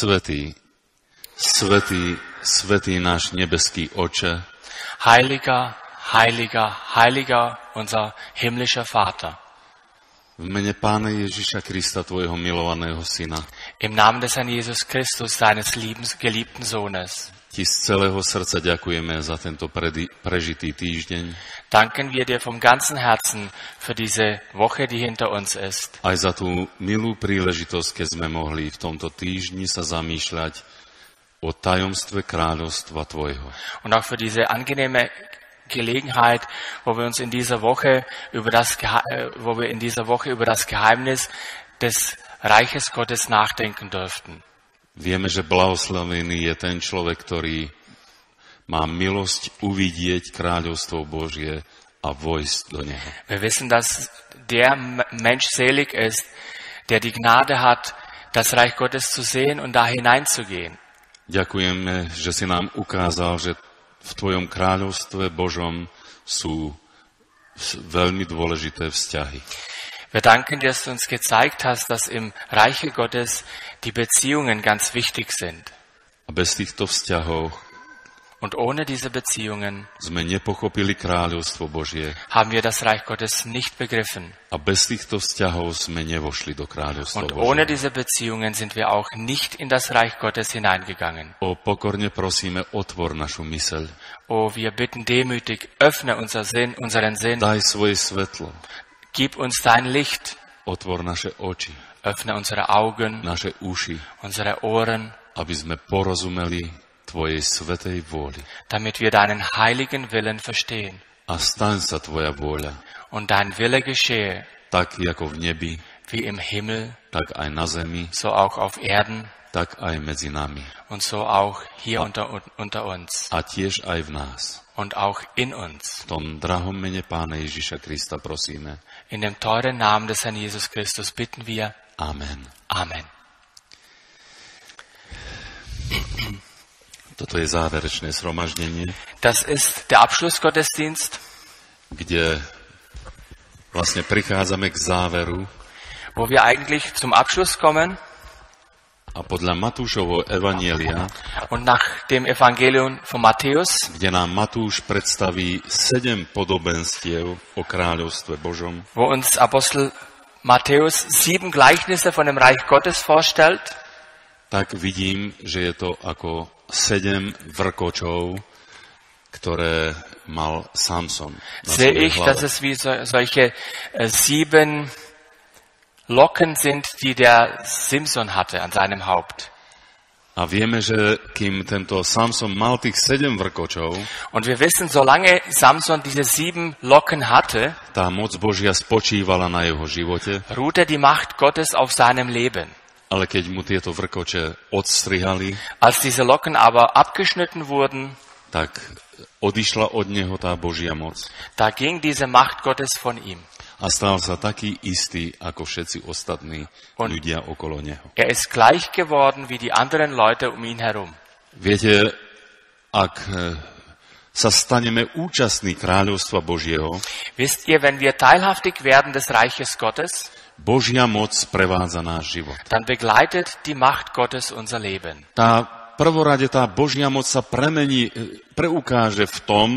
Svetý, svetý, svetý náš nebeský oče, Heiliger, heiliger, heiliger unser himmlischer Vater. v mene Pána Ježiša Krista, Tvojho milovaného Syna, Im Namen des Herrn Jesus Christus, deines lieben, geliebten Sohnes, Ti z celého srdca ďakujeme za tento predi, prežitý týždeň, danken wir dir vom ganzen Herzen für diese Woche, die hinter uns ist. aj za tú milú príležitosť, keď sme mohli v tomto týždni sa zamýšľať o tajomstve kráľovstva Tvojho. Und auch für diese angenehme Gelegenheit, wo wir uns in dieser Woche über das, wo wir in dieser Woche über das Geheimnis des Reiches Gottes nachdenken dürften. Vieme, že blahoslavený je ten človek, ktorý má milosť uvidieť kráľovstvo Božie a vojsť do neho. Wir wissen, dass der Mensch selig ist, der die Gnade hat, das Reich Gottes zu sehen und da hineinzugehen. Ďakujeme, že si nám ukázal, že v Tvojom kráľovstve Božom sú veľmi dôležité vzťahy. Wir danken dir, dass du uns gezeigt hast, dass im Reiche Gottes die Beziehungen ganz wichtig sind. A bez týchto vzťahov Und ohne diese Beziehungen sme nepochopili kráľovstvo Božie haben wir das Reich Gottes nicht begriffen. a bez týchto vzťahov sme nevošli do kráľovstva Und ohne Božieho. diese Beziehungen sind wir auch nicht in das Reich Gottes hineingegangen. O pokorne prosíme, otvor našu myseľ, Oh, wir bitten demütig, öffne unser Sinn, unseren Sinn, daj svoje svetlo, gib uns dein Licht, otvor naše oči, öffne unsere Augen, naše uši, unsere Ohren, aby sme porozumeli Tvojej svetej vôli. damit wir deinen heiligen Willen verstehen. A staň sa Tvoja vôľa, Und dein Wille geschehe, tak ako v nebi, wie im Himmel, tak aj na zemi, so auch auf Erden tak aj medzi nami. und so auch hier unter, unter uns A tiež aj v nás. und auch in uns. V tom drahom mene Pána Ježiša Krista prosíme. In dem teuren Namen des Herrn Jesus Christus bitten wir. Amen. Amen. Toto je záverečné zhromaždenie, Das ist der Abschlussgottesdienst, kde vlastne prichádzame k záveru wo wir eigentlich zum Abschluss kommen a podľa Matúšovho evanielia, und nach dem Evangelium von Matthäus, kde nám Matúš predstaví sedem podobenstiev o kráľovstve Božom, wo uns Apostel Matthäus sieben Gleichnisse von dem Reich Gottes vorstellt, tak vidím, že je to ako sedem vrkočov, ktoré mal Samson. Sehe ich, dass es wie so, solche äh, sieben Locken sind, die der Simson hatte an seinem Haupt. A vieme, že kým tento Samson mal tých sedem vrkočov, Und wir wissen, solange Samson diese sieben Locken hatte, tá moc Božia spočívala na jeho živote, ruhte die Macht Gottes auf seinem Leben. ale keď mu tieto vrkoče odstrihali, Als diese Locken aber abgeschnitten wurden, tak odišla od neho tá Božia moc. da ging diese Macht Gottes von ihm. A stal sa taký istý, ako všetci ostatní On- ľudia okolo neho. Er ist gleich geworden wie die anderen Leute um ihn herum. Viete, ak e, sa staneme účastní kráľovstva Božieho, Wisst ihr, wenn wir teilhaftig werden des Reiches Gottes, Božia moc prevádza náš život. dann begleitet die Macht Gottes unser Leben. Tá prvorade tá Božia moc sa premení, e, preukáže v tom,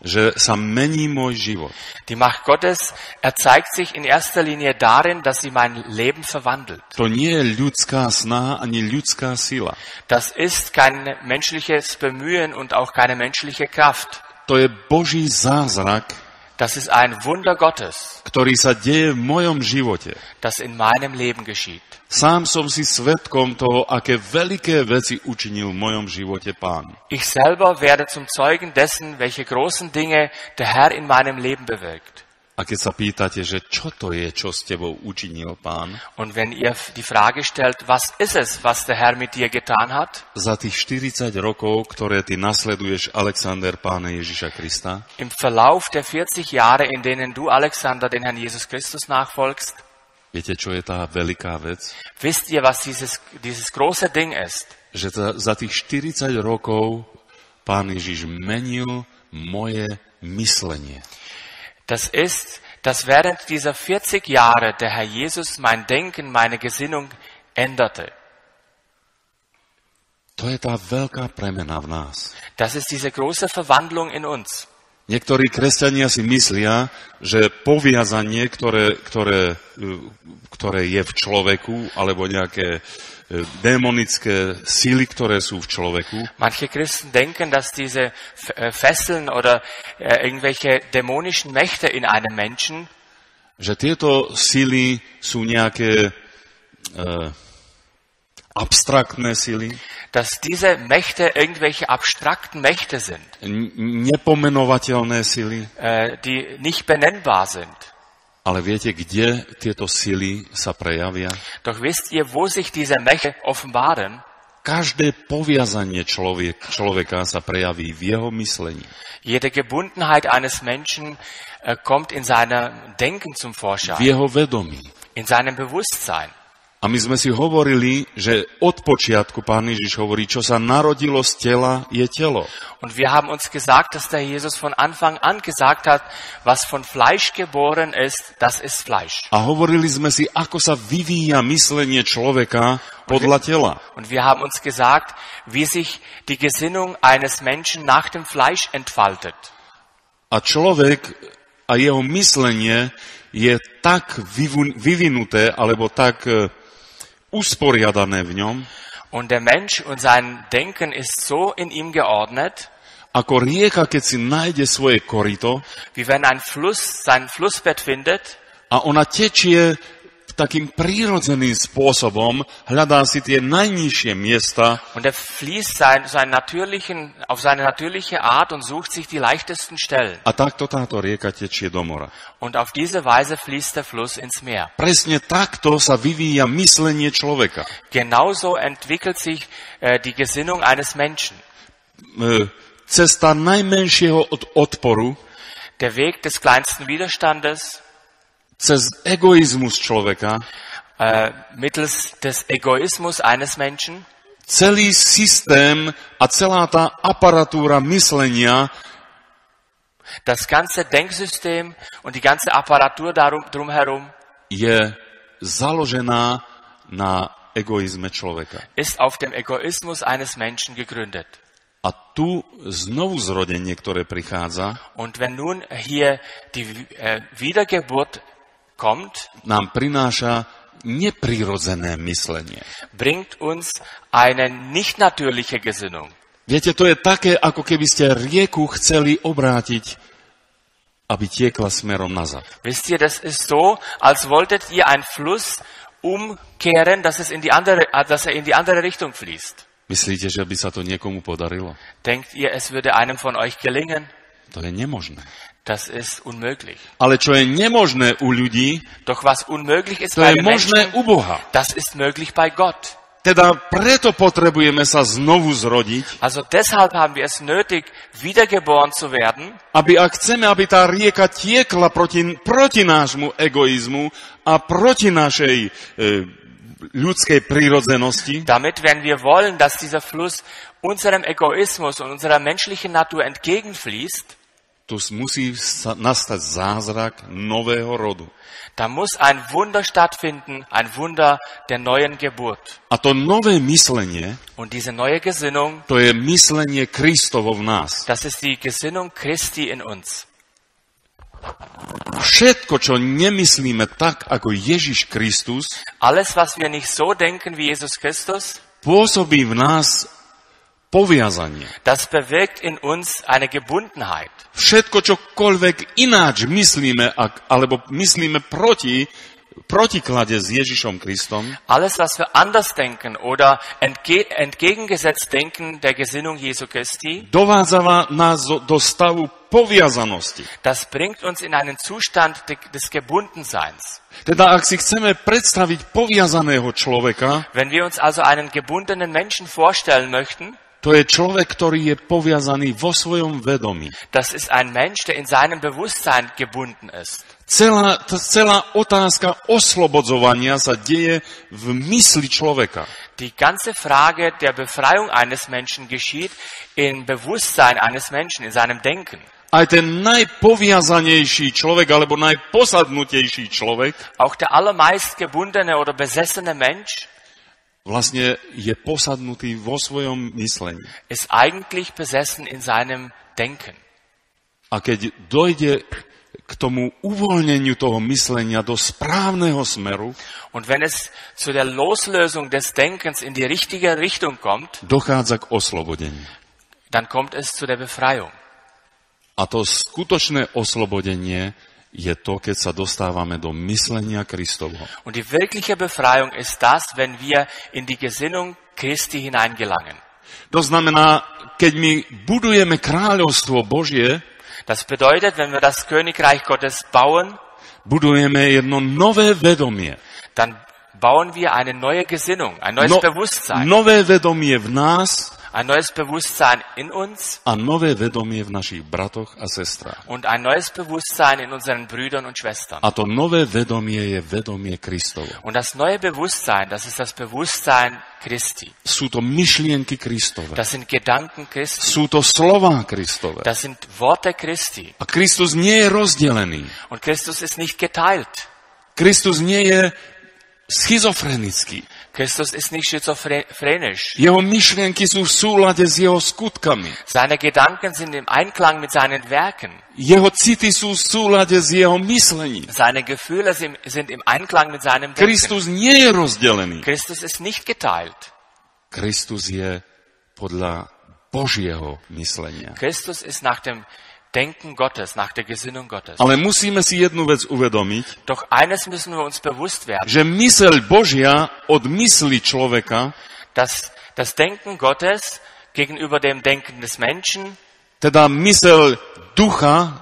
že sa mení môj život. Die Macht Gottes erzeigt sich in erster Linie darin, dass sie mein Leben verwandelt. To nie je ľudská snaha ani ľudská sila. Das ist kein menschliches Bemühen und auch keine menschliche Kraft. To je Boží zázrak, Das ist ein Wunder Gottes, ktorý sa deje v mojom živote. das in meinem Leben geschieht. Sám som si svetkom toho, aké veľké veci učinil v mojom živote Pán. Ich selber werde zum Zeugen dessen, welche großen Dinge der Herr in meinem Leben bewirkt. A keď sa pýtate, že čo to je, čo s tebou učinil Pán, Und wenn ihr die Frage stellt, was ist es, was der Herr mit dir getan hat, za tých 40 rokov, ktoré ty nasleduješ Alexander Pána Ježiša Krista, im Verlauf der 40 Jahre, in denen du, Alexander, den Herrn Jesus Christus nachfolgst, viete, čo je tá veľká vec? wisst ihr, was dieses, dieses große Ding ist? Že za, za tých 40 rokov Pán Ježiš menil moje myslenie. Das ist, dass während dieser 40 Jahre der Herr Jesus mein Denken, meine Gesinnung änderte. To je tá veľká premena v nás. Das ist diese große Verwandlung in uns. Niektorí kresťania si myslia, že poviazanie, ktoré, ktoré, ktoré je v človeku, alebo nejaké e, démonické síly, ktoré sú v človeku, Manche Christen denken, dass diese äh, Fesseln oder äh, irgendwelche dämonischen Mächte in einem Menschen, že tieto síly sú nejaké e, abstraktné síly, dass diese Mächte irgendwelche abstrakten Mächte sind, nepomenovateľné síly, äh, die nicht benennbar sind. ale viete, kde tieto síly sa prejavia? Doch wisst ihr, wo sich diese Mächte offenbaren? Každé poviazanie človek, človeka sa prejaví v jeho myslení. Jede Gebundenheit eines Menschen äh, kommt in seinem Denken zum v Vorschein, jeho vedomí. in seinem Bewusstsein. A my sme si hovorili, že od počiatku Pán Ježiš hovorí, čo sa narodilo z tela, je telo. Und wir haben uns gesagt, dass der Jesus von Anfang an gesagt hat, was von Fleisch geboren ist, das ist Fleisch. A hovorili sme si, ako sa vyvíja myslenie človeka podľa tela. Und wir haben uns gesagt, wie sich die Gesinnung eines Menschen nach dem Fleisch entfaltet. A človek a jeho myslenie je tak vyvinuté, alebo tak e, usporiadané v ňom, Und der Mensch und sein Denken ist so in ihm geordnet, ako rieka, keď si nájde svoje korito wie wenn ein Fluss sein Flussbett findet a ona tečie takým prírodzeným spôsobom, hľadá si tie najnižšie miesta und er fließt sein, seinen natürlichen, auf seine natürliche Art und sucht sich die leichtesten Stellen. a takto táto rieka tečie do mora. Und auf diese Weise fließt der Fluss ins Meer. Presne takto sa vyvíja myslenie človeka. Genauso entwickelt sich äh, die Gesinnung eines Menschen. E, Cesta najmenšieho od odporu, Der Weg des kleinsten Widerstandes cez egoizmus človeka, äh, mittels des Egoismus eines Menschen, celý systém a celá tá aparatúra myslenia das ganze Denksystem und die ganze Apparatur darum, drumherum je založená na egoizme človeka. ist auf dem Egoismus eines Menschen gegründet. A tu znovu zrodenie, ktoré prichádza, Und wenn nun hier die äh, Wiedergeburt kommt, nám prináša neprirodzené myslenie. bringt uns eine nicht natürliche Gesinnung. Viete, to je také, ako keby ste rieku chceli obrátiť, aby tiekla smerom nazad. Wisst ihr, das ist so, als wolltet ihr einen Fluss umkehren, dass, es in die andere, äh, dass er in die andere Richtung fließt. Myslíte, že by sa to niekomu podarilo? Denkt ihr, es würde einem von euch gelingen? To je nemožné. Das ist unmöglich. Ale čo je nemožné u ľudí, Doch was unmöglich ist to je možné Menschen, u Boha. das ist möglich bei Gott. Teda preto potrebujeme sa znovu zrodiť, Also deshalb haben wir es nötig, wiedergeboren zu werden, aby ak chceme, aby tá rieka tiekla proti, proti nášmu egoizmu a proti našej e, ľudskej prírodzenosti, damit wenn wir wollen, dass dieser Fluss unserem Egoismus und unserer menschlichen Natur entgegenfließt, tu musí nastať zázrak nového rodu. da muss ein Wunder stattfinden, ein Wunder der neuen Geburt. A to nové myslenie, Und diese neue Gesinnung, to je myslenie Kristovo v nás. das ist die Gesinnung Christi in uns. Všetko, čo nemyslíme tak, ako Ježiš Kristus, Alles, was wir nicht so denken wie Jesus Christus, pôsobí v nás poviazanie. das bewirkt in uns eine Gebundenheit. Všetko, čokoľvek ináč myslíme, alebo myslíme proti, protiklade s Ježišom Kristom, Alles, was wir anders denken oder entge entgegengesetzt denken der Gesinnung Jesu Christi, dovádzava nás do, stavu poviazanosti. das bringt uns in einen Zustand de des Gebundenseins. Teda ak si chceme predstaviť poviazaného človeka, Wenn wir uns also einen gebundenen Menschen vorstellen möchten, to je človek, ktorý je poviazaný vo svojom vedomí. das ist ein Mensch, der in seinem Bewusstsein gebunden ist. Celá, tá celá otázka oslobodzovania sa deje v mysli človeka. Die ganze Frage der Befreiung eines Menschen geschieht im Bewusstsein eines Menschen, in seinem Denken. Aj ten najpoviazanejší človek, alebo najposadnutejší človek, Auch der allermeist gebundene oder besessene Mensch, vlastne je posadnutý vo svojom myslení. ist eigentlich besessen in seinem Denken. A keď dojde k tomu uvoľneniu toho myslenia do správneho smeru, Und wenn es zu der Loslösung des Denkens in die richtige Richtung kommt, dochádza k oslobodeniu. dann kommt es zu der Befreiung. A to skutočné oslobodenie je to, keď sa dostávame do myslenia Kristovho. Und die wirkliche Befreiung ist das, wenn wir in die Gesinnung Christi hineingelangen. To znamená, keď my budujeme kráľovstvo Božie, Das bedeutet, wenn wir das Königreich Gottes bauen, budujeme jedno nové vedomie. dann bauen wir eine neue Gesinnung, ein neues No, Bewusstsein, nové vedomie v nás ein neues Bewusstsein in uns a nové vedomie v našich bratoch a sestrách. und ein neues Bewusstsein in unseren Brüdern und Schwestern. A to nové vedomie je vedomie Kristovo. Und das neue Bewusstsein, das ist das Bewusstsein Christi. Sú to myšlienky Kristove. Das sind Gedanken Christi. Sú to slová Kristove. Das sind Worte Christi. A Kristus nie je rozdelený. Und Christus ist nicht geteilt. Kristus nie je schizofrenický. Christus ist nicht schizophrenisch. Jeho myšlienky sú v súlade s jeho skutkami. Seine Gedanken sind im Einklang mit seinen Werken. Jeho city sú v súlade s jeho myslením. Seine Gefühle sind sind im Einklang mit seinem Denken. Kristus nie je rozdelený. Christus ist nicht geteilt. Kristus je podľa Božieho myslenia. Christus ist nach dem Denken Gottes, nach der Gesinnung Gottes. Ale musíme si jednu vec uvedomiť, Doch eines müssen wir uns bewusst werden, že myseľ Božia od mysli človeka, dass das Denken Gottes gegenüber dem Denken des Menschen, teda myseľ ducha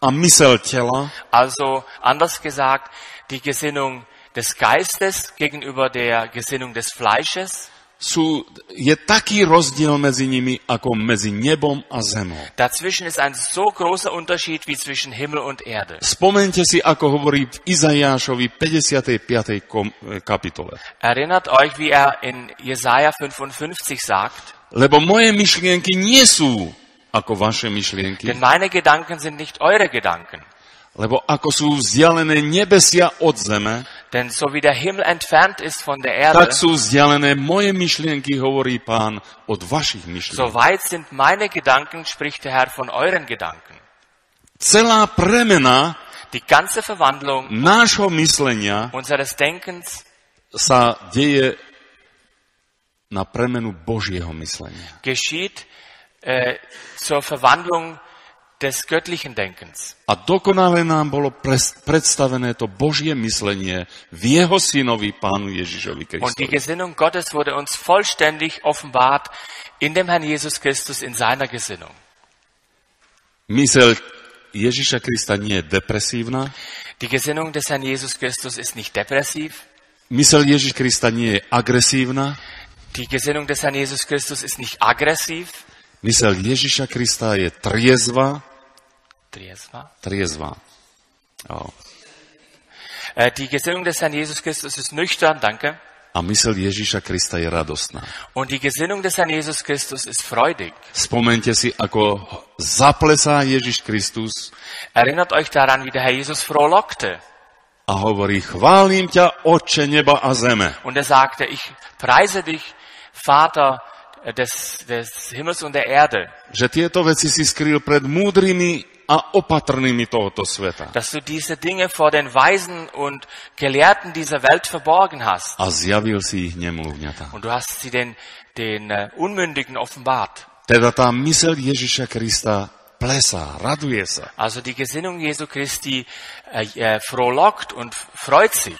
a myseľ tela, also anders gesagt, die Gesinnung des Geistes gegenüber der Gesinnung des Fleisches, sú, je taký rozdiel medzi nimi ako medzi nebom a zemou. dazwischen ist ein so großer Unterschied wie zwischen Himmel und Erde. Spomente si, ako hovorí v Izajášovi 55. kom- e, kapitole. Erinnert euch, wie er in Jesaja 55 sagt, Lebo moje myšlienky nie sú ako vaše myšlienky, denn meine Gedanken sind nicht eure Gedanken. Lebo ako sú vzdialené nebesia od zeme, Denn so wie der Himmel entfernt ist von der tak Erde, sú vzdialené moje myšlienky, hovorí pán, od vašich so myšlienok. weit sind meine Gedanken, spricht der Herr von euren Gedanken. Celá premena Die ganze Verwandlung nášho myslenia unseres Denkens sa deje na premenu Božieho myslenia. geschieht äh, zur Verwandlung des göttlichen Denkens. A dokonale nám bolo predstavené to Božie myslenie v jeho synovi, pánu Ježišovi Und die Kristovi. Gesinnung Gottes wurde uns vollständig offenbart in dem Herrn Jesus Christus in seiner Gesinnung. Myseľ Ježiša Krista nie je depresívna, Die Gesinnung des Herrn Jesus Christus ist nicht depressiv. myseľ Ježiš Krista nie je agresívna, Die Gesinnung des Herrn Jesus Christus ist nicht aggressiv. myseľ Ježiša Krista je triezva, Triesva. triezva. Jo. Äh, Die Gesinnung des Herrn Jesus Christus ist nüchtern, danke. A myseľ Ježiša Krista je radostná. Und die Gesinnung des Herrn Jesus Christus ist freudig. Spomente si, ako zaplesá Ježiš Kristus Erinnert euch daran, wie der Herr Jesus frohlockte. a hovorí, chválim ťa, Otče neba a zeme. Und er sagte, ich preise dich, Vater des, des Himmels und der Erde, Že tieto veci si skryl pred múdrymi a opatrnými tohoto sveta. dass du diese Dinge vor den Weisen und Gelehrten dieser Welt verborgen hast. A zjavil si ich nemluvňata. Und du hast sie den, den äh, Unmündigen offenbart. Teda tá myseľ Ježiša Krista plesá, raduje sa. Also die Gesinnung Jesu Christi äh, äh, frohlockt und freut sich.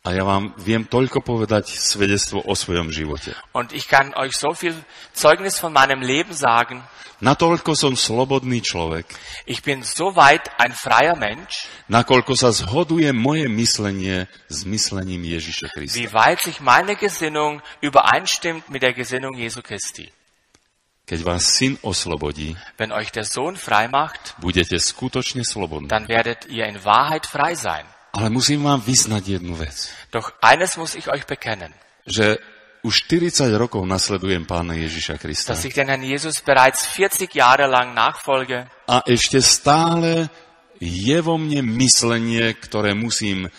A ja vám viem toľko povedať svedectvo o svojom živote. Und ich kann euch so viel Zeugnis von meinem Leben sagen. Natoľko som slobodný človek, Ich bin so weit ein freier Mensch, nakoľko sa zhoduje moje myslenie s myslením Ježiša Krista. wie weit sich meine Gesinnung übereinstimmt mit der Gesinnung Jesu Christi. Keď vás syn oslobodí, Wenn euch der Sohn frei macht, budete skutočne slobodní. dann werdet ihr in Wahrheit frei sein. Ale musím vám vyznať jednu vec, Doch eines muss ich euch bekennen, že už 40 rokov nasledujem pána Ježiša Krista. dass ich den Herrn Jesus bereits 40 Jahre lang nachfolge A ešte stále je vo mne myslenie, ktoré musím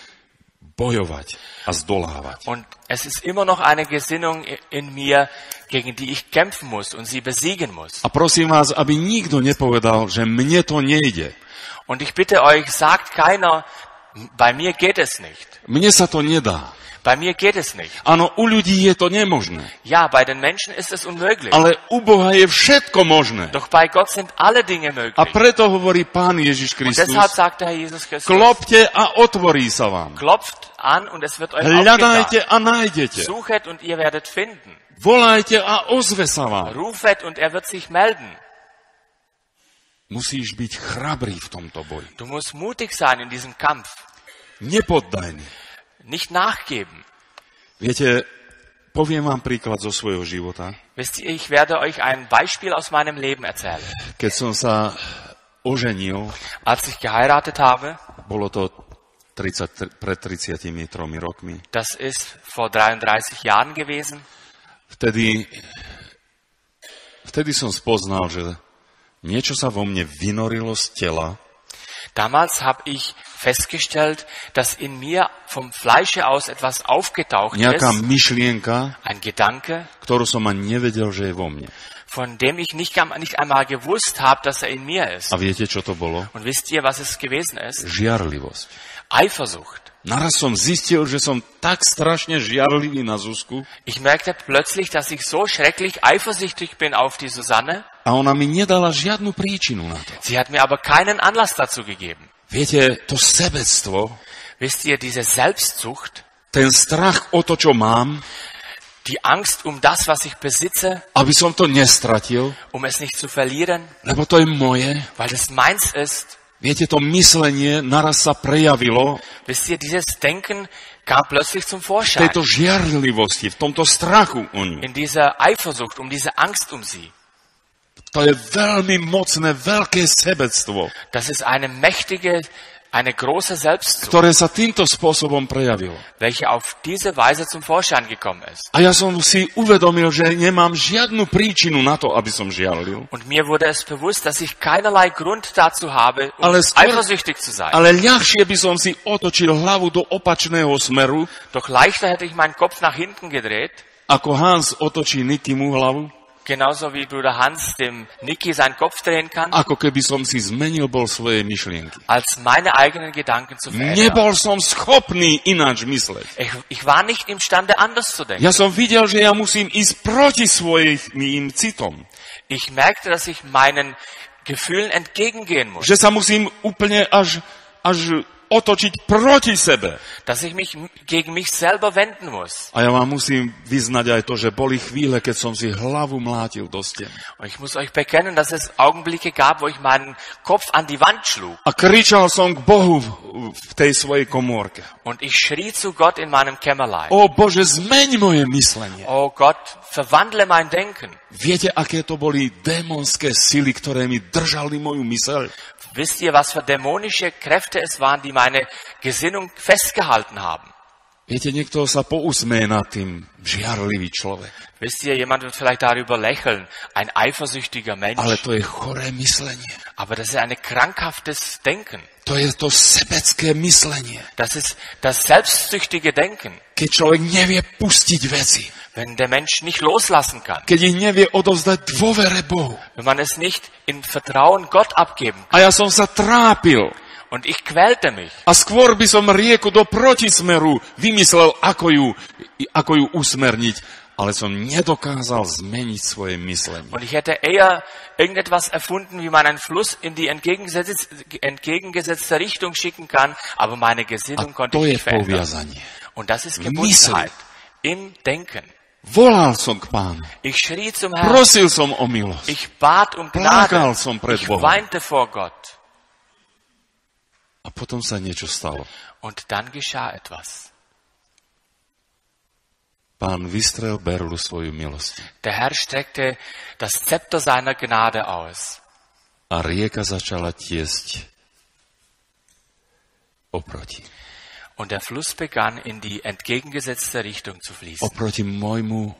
bojovať a zdolávať. Und es ist immer noch eine Gesinnung in mir, gegen die ich kämpfen muss und sie besiegen muss. A prosím vás, aby nikto nepovedal, že mne to nejde. Und ich bitte euch, sagt keiner, bei mir geht es nicht. Mne sa to nedá. Bei mir geht es nicht. Áno, u ľudí je to nemožné. Ja, bei den Menschen ist es unmöglich. Ale u Boha je všetko možné. Doch bei Gott sind alle Dinge möglich. A preto hovorí Pán Ježiš Und deshalb Kristus, sagt der Herr Jesus Christus, klopte a otvorí sa vám. klopft an und es wird euch. Hľadajte a nájdete. Suchet und ihr werdet finden. Volajte a ozve sa vám. Rufet und er wird sich melden. Musíš byť chrabrý v tomto boji. Du musst mutig sein in diesem Kampf. Nepoddajný. Nicht nachgeben. Viete, poviem vám príklad zo svojho života. Wisst ihr, ich werde euch ein Beispiel aus meinem Leben erzählen. Keď som sa oženil, Als ich geheiratet habe, bolo to 30, pred 33 rokmi, das ist vor 33 Jahren gewesen, vtedy, vtedy som spoznal, že niečo sa vo mne vynorilo z tela, damals habe ich festgestellt, dass in mir vom Fleische aus etwas aufgetaucht nejaká ist, myšlienka, ein Gedanke, ktorú som ani nevedel, že je vo mne. von dem ich nicht, nicht einmal gewusst habe, dass er in mir ist. A viete, čo to bolo? Und wisst ihr, was es gewesen ist? Žiarlivosť. Eifersucht. Naraz som zistil, že som tak strašne žiarlivý na Zuzku Ich merkte plötzlich, dass ich so schrecklich eifersüchtig bin auf die Susanne. a ona mi nedala žiadnu príčinu na to. Sie hat mir aber keinen Anlass dazu gegeben. Viete, to sebectvo, Wisst ihr, diese Selbstsucht, ten strach o to, čo mám, die Angst um das, was ich besitze, aby som to nestratil, um es nicht zu verlieren, lebo to je moje. weil es meins ist. Viete, to myslenie naraz sa prejavilo Wisst ihr, dieses Denken kam plötzlich zum Vorschein. tejto žiarlivosti, v tomto strachu o ňu. In dieser Eifersucht, um diese Angst um sie. To je veľmi mocné, veľké sebectvo, Das ist eine mächtige, eine große Selbstsucht, ktoré sa týmto spôsobom prejavilo. welche auf diese Weise zum Vorschein gekommen ist. A ja som si uvedomil, že nemám žiadnu príčinu na to, aby som žiarlil. Und mir wurde es bewusst, dass ich keinerlei Grund dazu habe, um Ale skôr- eifersüchtig zu sein. Ale ľahšie by som si otočil hlavu do opačného smeru, Doch leichter hätte ich meinen Kopf nach hinten gedreht, ako Hans otočí Nikimu hlavu, genauso wie Bruder Hans dem Niki seinen Kopf drehen kann, ako keby som si zmenil bol svoje myšlienky. als meine eigenen Gedanken zu verändern. Nebol som schopný ináč mysleť. Ich, ich war nicht imstande, anders zu denken. Ja som videl, že ja musím ísť proti svojim citom. Ich merkte, dass ich meinen Gefühlen entgegengehen muss, Že sa musím úplne až, až otočiť proti sebe. dass ich mich gegen mich selber wenden muss. A ja vám musím vyznať aj to, že boli chvíle, keď som si hlavu mlátil do stien. Und ich muss euch bekennen, dass es Augenblicke gab, wo ich meinen Kopf an die Wand schlug. A kričal som k Bohu v, v tej svojej komórke. Und ich schrie zu Gott in meinem Kämmerlein. O Bože, zmeň moje myslenie. Oh Gott, verwandle mein Denken. Viete, aké to boli démonské sily, ktoré mi držali moju myseľ? Wisst ihr, was für dämonische Kräfte es waren, die meine Gesinnung festgehalten haben? Viete, niekto sa pousmeje nad tým, žiarlivý človek. Wisst ihr, jemand wird vielleicht darüber lächeln, ein eifersüchtiger Mensch. Ale to je choré myslenie. Aber das ist ein krankhaftes Denken. To je to sebecké myslenie. Das ist das selbstsüchtige Denken. Keď človek nevie pustiť veci. Wenn der Mensch nicht loslassen kann. Keď ich nevie odovzdať dôvere Bohu. Wenn man es nicht in Vertrauen Gott abgeben kann. A ja som sa trápil. Und ich quälte mich. A skôr by som rieku do protismeru vymyslel, ako ju, ako ju usmerniť. Ale som nedokázal zmeniť svoje myslenie. Und ich hätte eher irgendetwas erfunden, wie man einen Fluss in die entgegengesetzte, entgegengesetzte Richtung schicken kann, aber meine Gesinnung konnte ich nicht verändern. poviazanie. Und das ist. Gebundenheit im Denken. Volal som k pánu. Ich schrie zum Herrn. Prosil som o milosť. Ich bat um Plakal Gnade. som pred Ich Bohom. weinte vor Gott. A potom sa niečo stalo. Und dann geschah etwas. Pán vystrel berlu svoju milosť. Der Herr streckte das Zepter seiner Gnade aus. A rieka začala tiesť oproti. Und der Fluss begann in die entgegengesetzte Richtung zu fließen. Oproti môjmu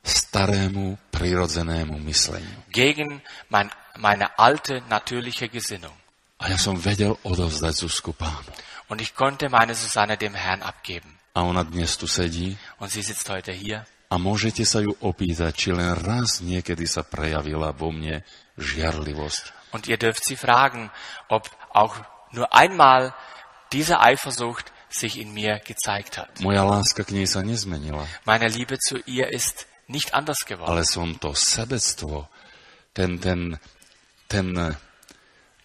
starému, prirodzenému mysleniu. Gegen mein, meine alte, natürliche Gesinnung. A ja som vedel odovzdať Zuzku pánu. Und ich konnte meine Susanne dem Herrn abgeben. A ona dnes tu sedí Und sie sitzt heute hier. a môžete sa ju opýtať, či len raz niekedy sa prejavila vo mne žiarlivosť. Und ihr dürft sie fragen, ob auch nur einmal diese Eifersucht sich in mir gezeigt hat. Moja láska k nej sa nezmenila, Meine Liebe zu ihr ist nicht anders geworden. ale som to sebectvo, ten, ten, ten,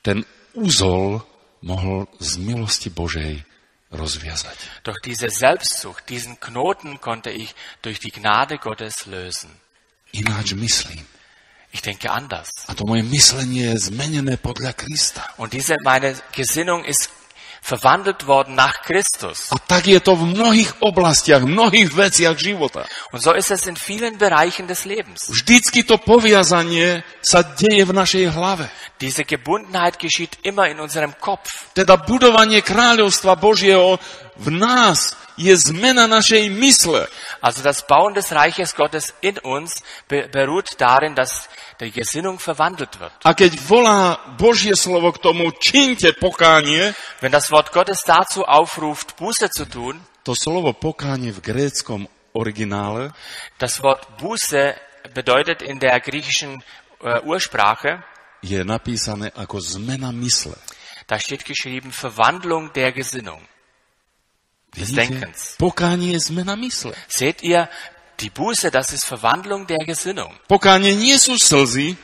ten úzol mohol z milosti Božej rozviazať. Doch diese Selbstsucht, diesen Knoten konnte ich durch die Gnade Gottes lösen. Ináč myslím. Ich denke anders. A to moje myslenie je zmenené podľa Krista. Und diese, meine Gesinnung ist verwandelt worden nach Christus. A tak je to v mnohých oblastiach, mnohých veciach života. Und so ist es in vielen Bereichen des Lebens. Vždycky to poviazanie sa deje v našej hlave. Diese Gebundenheit geschieht immer in unserem Kopf. Teda budovanie kráľovstva Božieho v nás je zmena našej mysle. Also das Bauen des Reiches Gottes in uns be beruht darin, dass die Gesinnung verwandelt wird. A keď volá Božie slovo k tomu, činte pokánie, Wenn das Wort Gottes dazu aufruft, Buße zu tun, to slovo pokánie v gréckom originále das Wort Buße bedeutet in der griechischen äh, Ursprache, je napísané ako zmena mysle. da steht geschrieben Verwandlung der Gesinnung. Des Denkens. Pokánie je zmena mysle. Seht ihr, die Buße, das ist Verwandlung der Gesinnung. Pokánie nie sú slzy,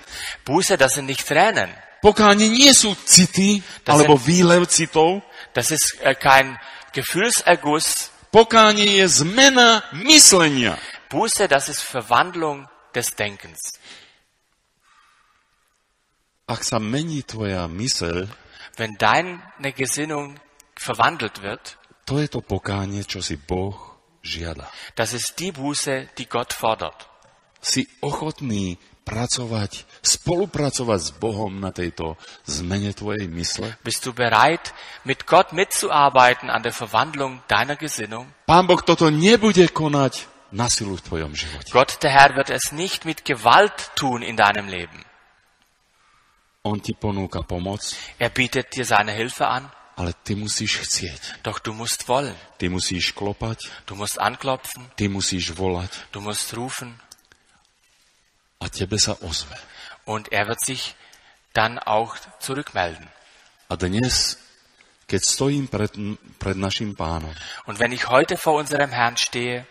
Buße, das sind nicht Tränen. pokánie nie sú city To alebo je- výlev citov. Das ist äh, kein Gefühlserguss. Pokánie je zmena myslenia. Buße, das ist Verwandlung des Denkens. Ak sa mení tvoja myseľ, Wenn deine Gesinnung verwandelt wird, to je to pokánie, čo si Boh žiada. das ist die Buße, die Gott fordert. Si ochotný pracovať, spolupracovať s Bohom na tejto zmene tvojej mysle? Bist du bereit, mit Gott mitzuarbeiten an der Verwandlung deiner Gesinnung? Pán Boh toto nebude konať na silu v tvojom živote. Gott, der Herr, wird es nicht mit Gewalt tun in deinem Leben. On ti ponúka pomoc, Er bietet dir seine Hilfe an, ale ty musíš chcieť. doch du musst wollen. Ty musíš klopať, Du musst anklopfen, ty musíš volať du musst rufen a tebe sa ozve. und er wird sich dann auch zurückmelden. A dnes, keď stojím pred, pred našim pánom, Und wenn ich heute vor unserem Herrn stehe,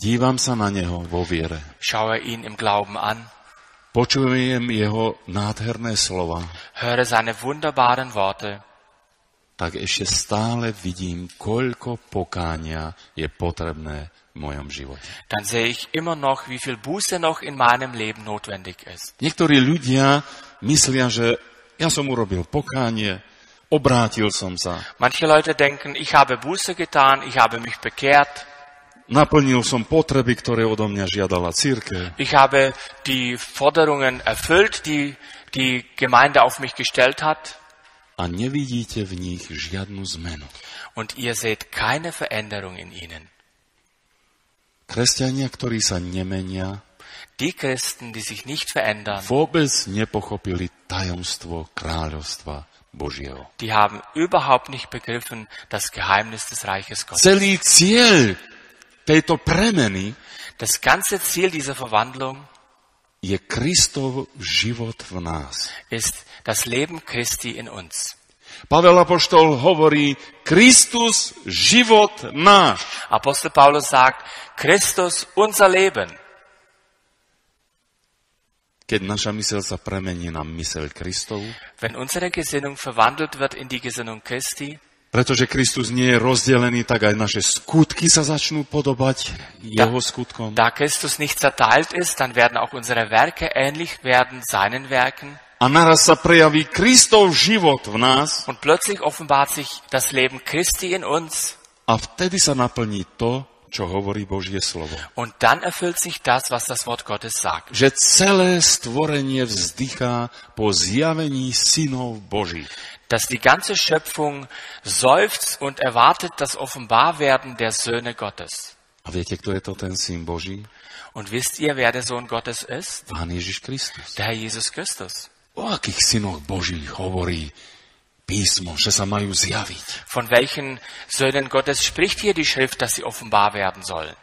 dívam sa na neho vo viere, schaue ihn im Glauben an, počujem jeho nádherné slova, höre seine wunderbaren Worte, tak ešte stále vidím, koľko pokánia je potrebné v mojom živote. dann sehe ich immer noch, wie viel Buße noch in meinem Leben notwendig ist. Niektorí ľudia myslia, že ja som urobil pokánie, obrátil som sa, Manche Leute denken, ich habe Buße getan, ich habe mich bekehrt, naplnil som potreby, ktoré odo mňa žiadala církev. ich habe die Forderungen erfüllt, die die Gemeinde auf mich gestellt hat, A nevidíte v nich žiadnu zmenu. und ihr seht keine Veränderung in ihnen. Kresťania, ktorí sa nemenia, Die Christen, die sich nicht verändern, vôbec nepochopili tajomstvo kráľovstva Božieho. die haben überhaupt nicht begriffen das Geheimnis des Reiches Gottes. Celý cieľ tejto premeny Das ganze Ziel dieser Verwandlung je Kristov život v nás. ist das Leben Christi in uns. Pavel Apoštol hovorí, Kristus, život náš. Apostel Paulus sagt, Christus, unser Leben. Keď naša mysel sa premení na mysel Kristovu, Wenn unsere Gesinnung verwandelt wird in die Gesinnung Christi, pretože Kristus nie je rozdelený, tak aj naše skutky sa začnú podobať jeho skutkom. da Christus nicht zerteilt ist, dann werden auch unsere Werke ähnlich werden seinen Werken. A naraz sa prejaví Kristov život v nás Und plötzlich offenbart sich das Leben Christi in uns. a vtedy sa naplní to, čo hovorí Božie slovo. Und dann erfüllt sich das, was das Wort Gottes sagt. Že celé stvorenie vzdychá po zjavení synov Božích. Dass die ganze Schöpfung seufzt und erwartet das Offenbarwerden der Söhne Gottes. A viete, kto je to ten syn Boží? Und wisst ihr, wer der Sohn Gottes ist? Pán Ježiš Kristus. Der Herr Jesus Christus. O akých synoch Božích hovorí písmo, že sa majú zjaviť. Von welchen Söhnen Gottes spricht hier die Schrift, dass sie offenbar werden sollen?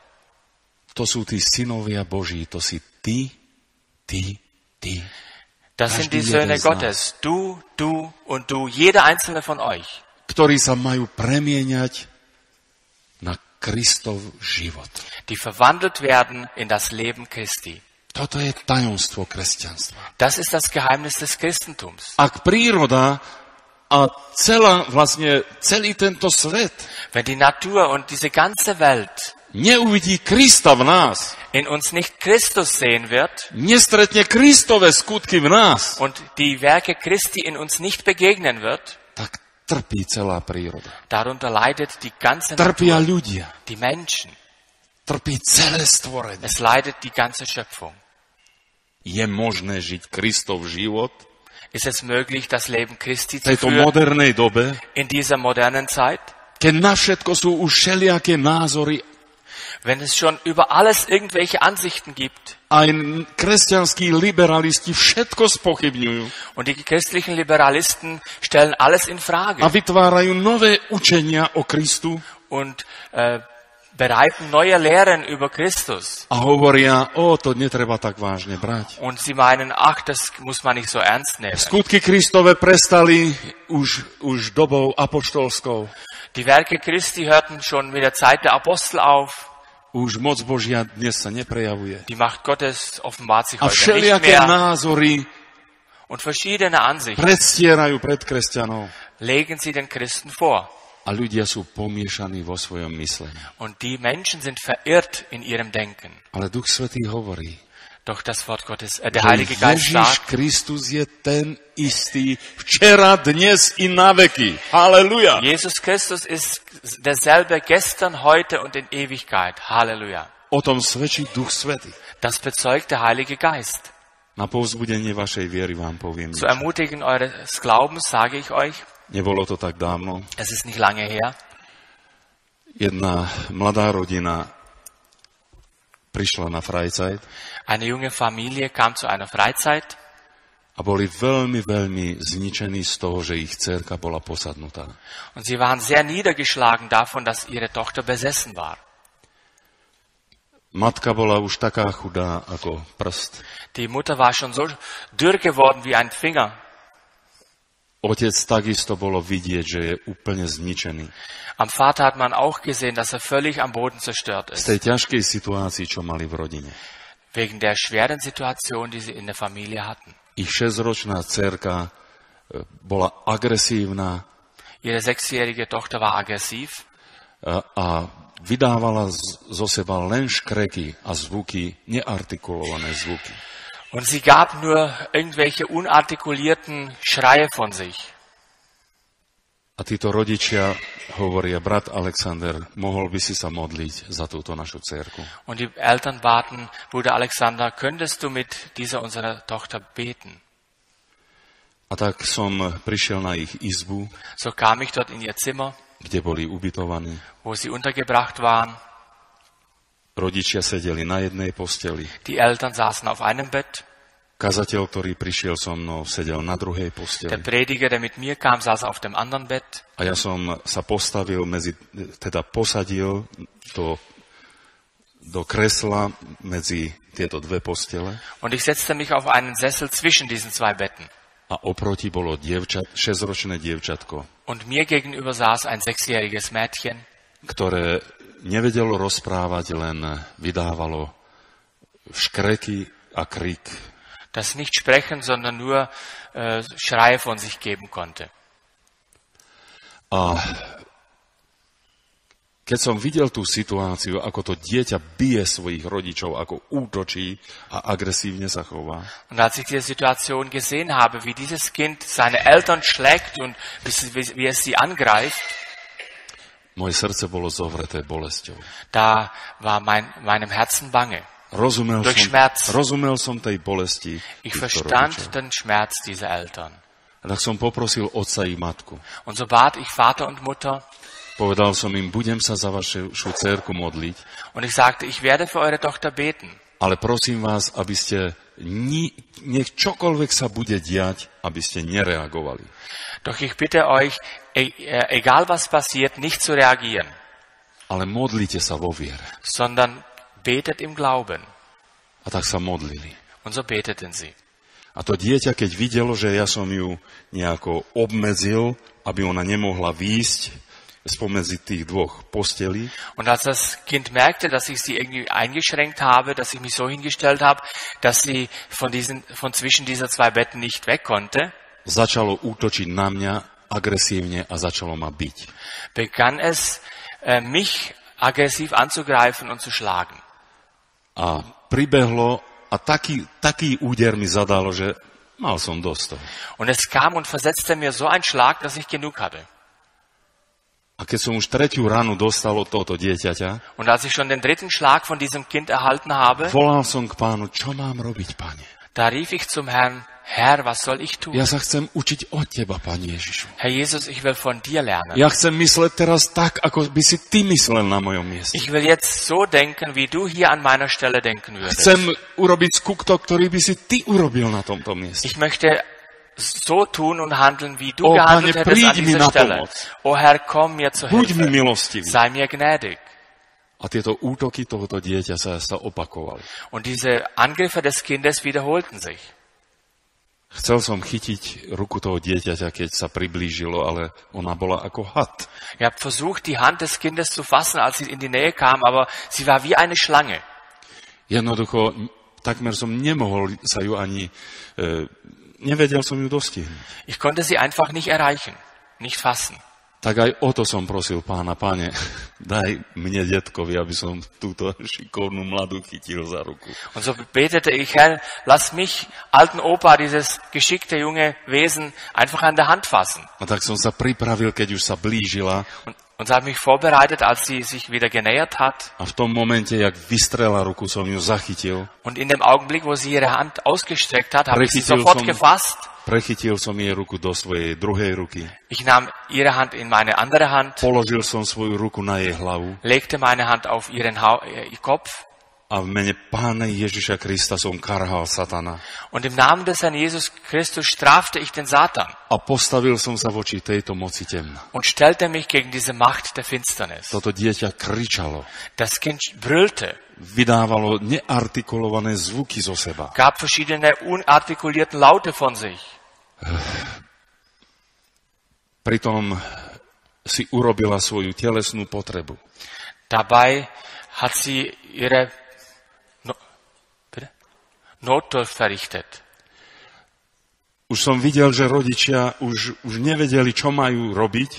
To sú tí synovia Boží, to si ty, ty, ty. Das sind die Söhne. Gottes. Du, du und du. Jeder einzelne von euch. ktorí sa majú premieňať na Kristov život. Die verwandelt werden in das Leben Christi. Toto je tajomstvo kresťanstva. Das ist das Geheimnis des Christentums. Ak príroda a celá, vlastne celý tento svet Wenn die Natur und diese ganze Welt neuvidí Krista v nás, in uns nicht Christus sehen wird nestretne Kristové skutky v nás, und die Werke Christi in uns nicht begegnen wird, tak trpí celá príroda. darunter leidet die ganze Trpia Natur, ľudia. die Menschen. Trpí celé stvorenie. Es leidet die ganze Schöpfung. Je možné žiť Kristov život Ist es möglich, das Leben Christi zu tejto führen? modernej dobe, in dieser modernen Zeit? keď na všetko sú už všelijaké názory Wenn es schon über alles irgendwelche Ansichten gibt aj kresťanskí liberalisti všetko spochybňujú. und die christlichen Liberalisten stellen alles in a Frage vytvárajú nové učenia o Kristu. und äh, bereiten neue Lehren über Christus. a hovoria, o, to netreba tak vážne brať. Und sie meinen, ach, das muss man nicht so ernst nehmen. Skutky Kristove prestali už, už dobou apoštolskou. Die Werke Christi hörten schon mit der Zeit der Apostel auf. Už moc Božia dnes sa neprejavuje. Die Macht Gottes offenbart sich A heute nicht mehr. názory Und verschiedene Ansichten predstierajú pred kresťanov. legen sie den Christen vor. A ľudia sú pomiešaní vo svojom myslení. Und die Menschen sind verirrt in ihrem Denken. Ale Duch Svetý hovorí, Doch das Wort Gottes, äh, der Heilige Geist sagt, Kristus je ten istý včera, dnes i na veky. Halleluja. Jesus Christus ist derselbe gestern, heute und in Ewigkeit. Halleluja. O tom svedčí Duch Svetý. Das bezeugt der Heilige Geist. Na povzbudenie vašej viery vám poviem. Zu ermutigen eures Glaubens sage ich euch, Nebolo to tak dávno. es ist nicht lange her, Jedna mladá rodina prišla na Freizeit eine junge Familie kam zu einer Freizeit a boli veľmi, veľmi zničení z toho, že ich dcerka bola posadnutá. und sie waren sehr niedergeschlagen davon, dass ihre Tochter besessen war. Matka bola už taká chudá ako prst. Die Mutter war schon so dürr geworden wie ein Finger. Otec takisto bolo vidieť, že je úplne zničený. Am Vater hat man auch gesehen, dass er völlig am Boden zerstört Z ist. tej ťažkej situácii, čo mali v rodine. Wegen der schweren Situation, die sie in der Familie hatten. Ich šesťročná dcerka e, bola agresívna Ihre sechsjährige Tochter war aggressiv a, a vydávala z, zo seba len škreky a zvuky, neartikulované zvuky. Und sie gab nur irgendwelche unartikulierten Schreie von sich. A títo rodičia hovoria, brat Alexander, mohol by si sa modliť za túto našu cerku. Und die Eltern baten, Bruder Alexander, könntest du mit dieser unserer Tochter beten? A tak som prišiel na ich izbu, So kam ich dort in ihr Zimmer, kde boli ubytovaní. wo sie untergebracht waren. Rodičia sedeli na jednej posteli. Die Eltern saßen auf einem Bett. Kazateľ, ktorý prišiel so mnou, sedel na druhej Der posteli. Prediger, der mit mir kam, saß auf dem anderen Bett. A ja som sa postavil medzi, teda posadil do, do kresla medzi tieto dve postele Und ich setzte mich auf einen Sessel zwischen diesen zwei Betten. a oproti bolo dievčat, šesťročné dievčatko, Und mir gegenüber saß ein sechsjähriges Mädchen, ktoré nevedelo rozprávať, len vydávalo škreky a krik. das nicht sprechen, sondern nur äh, Schreie von sich geben konnte. A keď som videl tú situáciu, ako to dieťa bije svojich rodičov, ako útočí a agresívne sa chová, Und als ich diese Situation gesehen habe, wie dieses Kind seine Eltern schlägt und wie es sie angreift, moje srdce bolo zovreté bolesťou. da war mein, meinem Herzen bange. Rozumel Durch som, Schmerz. rozumel som tej bolesti Ich verstand rodičov. den Schmerz dieser Eltern. A tak som poprosil otca i matku. Und so bat ich Vater und Mutter Povedal som im, budem sa za vašu dcerku modliť, und ich sagte, ich werde für eure Tochter beten. Ale prosím vás, aby ste ni, nech čokoľvek sa bude diať, aby ste nereagovali. Doch ich bitte euch, e- äh, egal was passiert, nicht zu reagieren, Ale modlite sa vo viere. sondern betet im Glauben. A tak sa modlili. Und so beteten sie. A to dieťa, keď videlo, že ja som ju nejako obmedzil, aby ona nemohla výjsť spomedzi tých dvoch postelí, Und als das Kind merkte, dass ich sie irgendwie eingeschränkt habe, dass ich mich so hingestellt habe, dass sie von, diesen, von zwischen dieser zwei Betten nicht weg konnte, začalo útočiť na mňa agresívne a začalo ma byť. begann es, äh, mich aggressiv anzugreifen und zu schlagen. A pribehlo a taký, taký úder mi zadalo, že mal som dosť. Und es kam und versetzte mir so einen Schlag, dass ich genug hatte. A keď som už tretiu ranu dostal od tohoto dieťaťa, Und als ich schon den dritten Schlag von diesem Kind erhalten habe, volal som k pánu, čo mám robiť, pane? da rief ich zum Herrn, Herr, was soll ich tun? Ja sa chcem učiť od teba, Pane Ježišu. Herr Jesus, ich will von dir lernen. Ja chcem mysleť teraz tak, ako by si ty myslel na mojom mieste. Ich will jetzt so denken, wie du hier an meiner Stelle denken würdest. Chcem urobiť skukto, ktorý by si ty urobil na tomto mieste. Ich möchte so tun und handeln, wie du Oh, gehandelt Pane, hättest an mi dieser Stelle. pomoc. O Herr, komm mir zu Buď mi Hilfe. milostivý. Sei mir gnädig. A tieto útoky tohoto dieťa sa, sa opakovali. Und diese Angriffe des Kindes wiederholten sich. Chcel som chytiť ruku toho dieťaťa, keď sa priblížilo, ale ona bola ako had. Habt versucht, die Hand des Kindes zu fassen, als sie in die Nähe kam, aber sie war wie eine Schlange. Jednoducho, takmer som nemohol sa ju ani, e, nevedel som ju dostihnúť. Ich konnte sie einfach nicht erreichen, nicht fassen. Tak aj o to som prosil pána, páne, daj mne detkovi, aby som túto šikovnú mladú chytil za ruku. Und so betete ich, Herr, lass mich, alten Opa, dieses geschickte junge Wesen, einfach an der Hand fassen. A tak som sa pripravil, keď už sa blížila Und, und habe ich mich vorbereitet, als sie sich wieder genähert hat. a v tom momente, jak vystrela ruku, som ju zachytil. Und in dem Augenblick, wo sie ihre Hand ausgestreckt hat, habe ich sie sofort som- gefasst. Prechytil som jej ruku do svojej druhej ruky. Ich nahm ihre Hand in meine andere Hand, Položil som svoju ruku na jej hlavu legte meine Hand auf ihren Hau äh, ihr Kopf a v mene pána Ježiša Krista som karhal satana. und im Namen des Herrn Jesus Christus strafte ich den Satan A postavil som sa voči tejto moci temna. und stellte mich gegen diese Macht der Finsternis. Toto dieťa kričalo, Das Kind brüllte, vydávalo neartikulované zvuky zo seba. gab verschiedene unartikulierten Laute von sich. Pritom si urobila svoju telesnú potrebu. Dabei hat sie ihre? Notdurft verrichtet. Už som videl, že rodičia už, už nevedeli, čo majú robiť,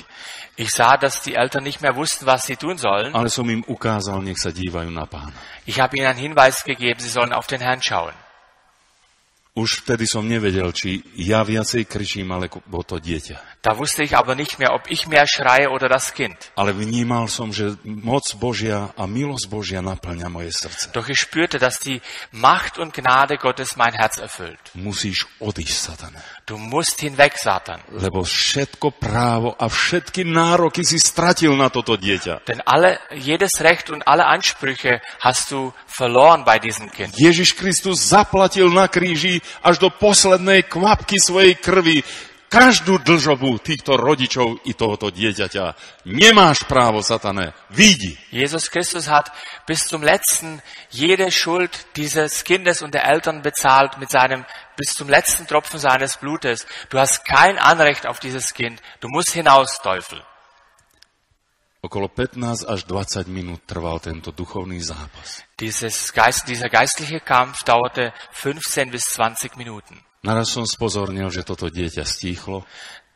Ich sah, dass die Eltern nicht mehr wussten, was sie tun sollen. ale som im ukázal, nech sa dívajú na pána. Ich habe ihnen einen Hinweis gegeben, sie sollen auf den Herrn schauen. Už vtedy som nevedel, či ja viacej kričím, alebo to dieťa. Da wusste ich aber nicht mehr, ob ich mehr schreie oder das Kind. Ale vnímal som, že moc Božia a milosť Božia naplňa moje srdce. Doch ich spürte, dass die Macht und Gnade Gottes mein Herz erfüllt. Musíš odísť, satane. Du musst hinweg, Satan. Lebo všetko právo a všetky nároky si stratil na toto dieťa. Denn alle, jedes Recht und alle Ansprüche hast du verloren bei diesem Kind. Ježiš Kristus zaplatil na kríži až do poslednej kvapky svojej krvi každú dlžobu týchto rodičov i tohoto dieťaťa. Nemáš právo, satane. Vidí. Jesus Christus hat bis zum letzten jede Schuld dieses Kindes und der Eltern bezahlt mit seinem, bis zum letzten Tropfen seines Blutes. Du hast kein Anrecht auf dieses Kind. Du musst hinaus, Teufel. Okolo 15 až 20 minút trval tento duchovný zápas. Dieses Geist, dieser geistliche Kampf dauerte 15 bis 20 Minuten. Naraz som spozornil, že toto dieťa stíchlo.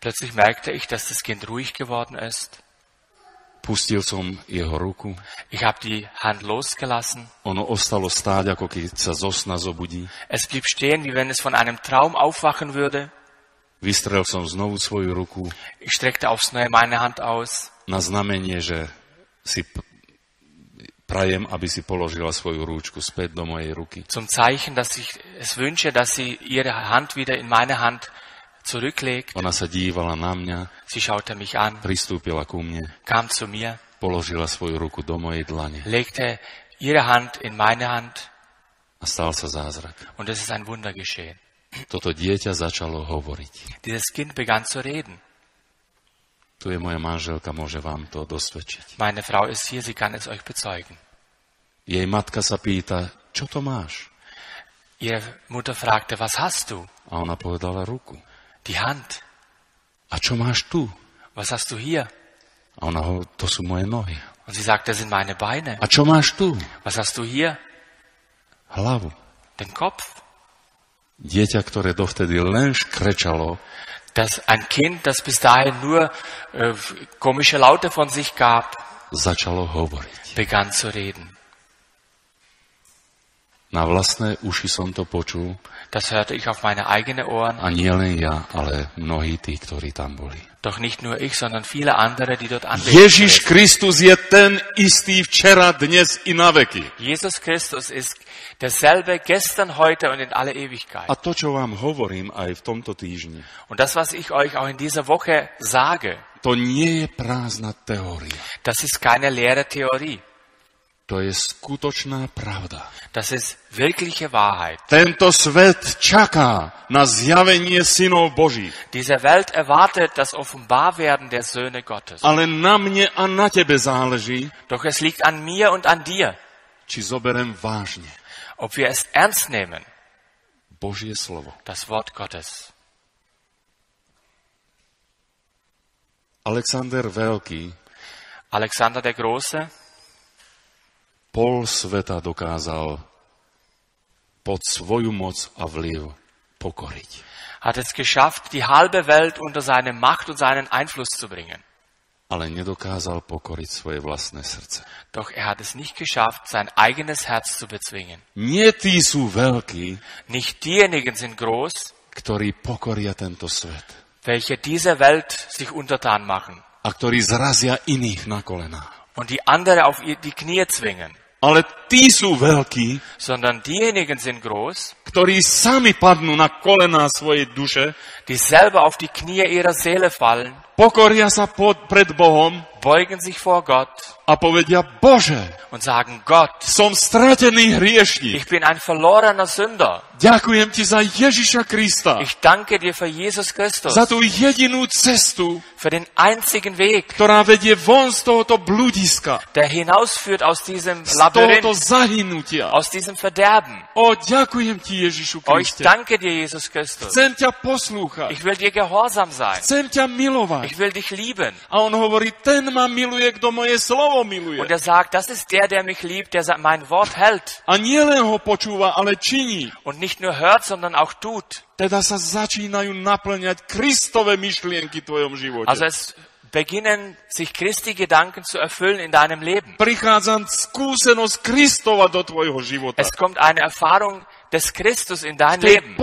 Plötzlich merkte ich, dass das Kind ruhig geworden ist. Pustil som jeho ruku. Ich habe die Hand losgelassen. Ono ostalo stáť, ako keď sa zo sna zobudí. Es blieb stehen, wie wenn es von einem Traum aufwachen würde. Vystrel som znovu svoju ruku Ich streckte aufs Neue meine Hand aus. na znamenie, že si prajem, aby si položila svoju rúčku späť do mojej ruky. Zum Zeichen, dass ich es wünsche, dass sie ihre Hand wieder in meine Hand zurücklegt. Ona sa dívala na mňa, Sie schaute mich an, pristúpila ku mne, kam zu mir, položila svoju ruku do mojej dlane legte ihre Hand in meine Hand A stal sa zázrak. Und es ist ein Wunder geschehen. Toto dieťa začalo hovoriť. Dieses Kind begann zu reden. Tu je moja manželka, môže vám to dosvedčiť. Meine Frau ist hier, sie kann es euch bezeugen. Jej matka sa pýta, čo to máš? Ihre Mutter fragte, was hast du? A ona povedala ruku. Die Hand. A čo máš tu? Was hast du hier? A ona ho, to sú moje nohy. Und sie sagt, das sind meine Beine. A čo máš tu? Was hast du hier? Hlavu. Den Kopf. Dieťa, ktoré dovtedy len škrečalo, Das ein Kind, das bis dahin nur äh, komische Laute von sich gab, začalo hovoriť. begann zu reden. Na vlastné uši som to počul Das hörte ich auf meine eigenen Ohren. a nie len ja, ale mnohí tí, ktorí tam boli. Doch nicht nur ich, sondern viele andere, die dort anwesend Ježiš waren. Kristus je ten istý včera, dnes i na veky. Jesus Christus ist derselbe gestern, heute und in alle Ewigkeit. A to, čo vám hovorím aj v tomto týždni, Und das, was ich euch auch in dieser Woche sage, to nie je prázdna teória. das ist keine leere Theorie. To je skutočná pravda. Das ist wirkliche Wahrheit. Tento svet čaká na zjavenie synov Božích. Diese Welt erwartet das Offenbarwerden der Söhne Gottes. Ale na mne a na tebe záleží, Doch es liegt an mir und an dir, či zoberem vážne ob wir es ernst nehmen, Božie slovo. das Wort Gottes. Alexander Veľký Alexander der Große pol sveta dokázal pod svoju moc a vliv pokoriť. hat es geschafft, die halbe Welt unter seine Macht und seinen Einfluss zu bringen. Ale nedokázal pokoriť svoje vlastné srdce. Doch er hat es nicht geschafft, sein eigenes Herz zu bezwingen. Nie tí sú veľkí, Nicht diejenigen sind groß, ktorí pokoria tento svet welche dieser Welt sich untertan machen a ktorí zrazia iných na kolená. und die andere auf die Knie zwingen, Ale tí sú veľkí, sondern diejenigen sind groß, ktorí sami padnú na kolená svojej duše, die selber auf die Knie ihrer Seele fallen, pokoria sa pod, pred Bohom beugen sich vor Gott a povedia, Bože, und sagen, Gott, som stratený hriešník. ich bin ein verlorener Sünder. Ďakujem ti za Ježiša Krista, Ich danke dir für Jesus Christus, za tú jedinú cestu, für den einzigen Weg, ktorá vedie von z tohoto bludiska, der hinausführt aus diesem z tohoto Labyrinth, zahynutia. aus diesem Verderben. O, ďakujem ti, Ježišu Oh, ich Kriste. danke dir, Jesus Christus. Chcem ťa poslúchať. Ich will dir gehorsam sein. Chcem ťa milovať. Ich will dich lieben. A on hovorí, ten ma miluje, kto moje slovo miluje. Und er sagt, das ist der, der mich liebt, der mein Wort hält A nielen ho počúva, ale činí. und nicht nur hört, sondern auch tut. Teda sa začínajú naplňať Kristové myšlienky v tvojom živote. Also es beginnen sich Christi Gedanken zu erfüllen in deinem Leben. Prichádza skúsenosť Kristova do tvojho života. Es kommt eine Erfahrung des Christus in dein Leben,